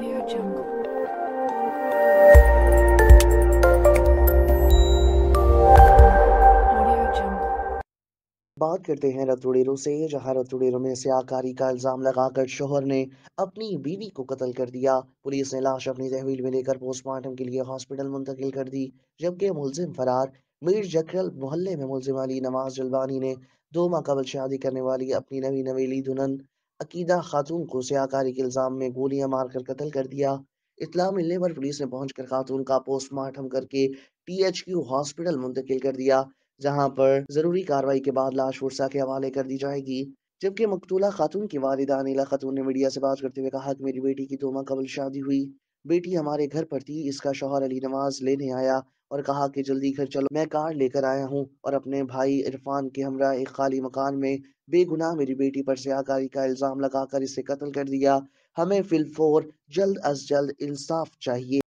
Audio Jungle. बात करते हैं रतुड़ेरों से, जहाँ रतुड़ेरों में सियाकारी का इल्ज़ाम लगाकर शोहर ने अपनी बीवी को कत्ल कर दिया पुलिस ने लाश अपनी तहवील में लेकर पोस्टमार्टम के लिए हॉस्पिटल मुंतकिल कर दी, जबकि मुलजिम फरार मीर जखरल मोहल्ले में मुलजिम अली नवाज़ जलवानी ने दो माह कबल शादी करने वाली अपनी नवी नवेली दुल्हन अकीदा खातून को सियाकारी के इल्ज़ाम में गोलियाँ मारकर कत्ल कर दिया। इतला मिलने पर पुलिस ने पहुंचकर खातून का पोस्टमार्टम करके टीएचक्यू हॉस्पिटल मुंतकिल कर दिया, जहाँ पर ज़रूरी कार्रवाई के बाद लाश वर्षा के हवाले कर दी जाएगी। जबकि मकतूला खातून की वालिदा अनिला खातून ने मीडिया से बात करते हुए कहा कि मेरी बेटी की दो माह कबल शादी हुई। बेटी हमारे घर पर थी, इसका शोहर अली नवाज़ लेने आया और कहा कि, जल्दी घर चलो, मैं कार लेकर आया हूँ और अपने भाई इरफान के हमरा एक खाली मकान में बेगुनाह मेरी बेटी पर सियाकारी का इल्ज़ाम लगाकर इसे कत्ल कर दिया। हमें फिलफोर, जल्द अज जल्द इंसाफ चाहिए।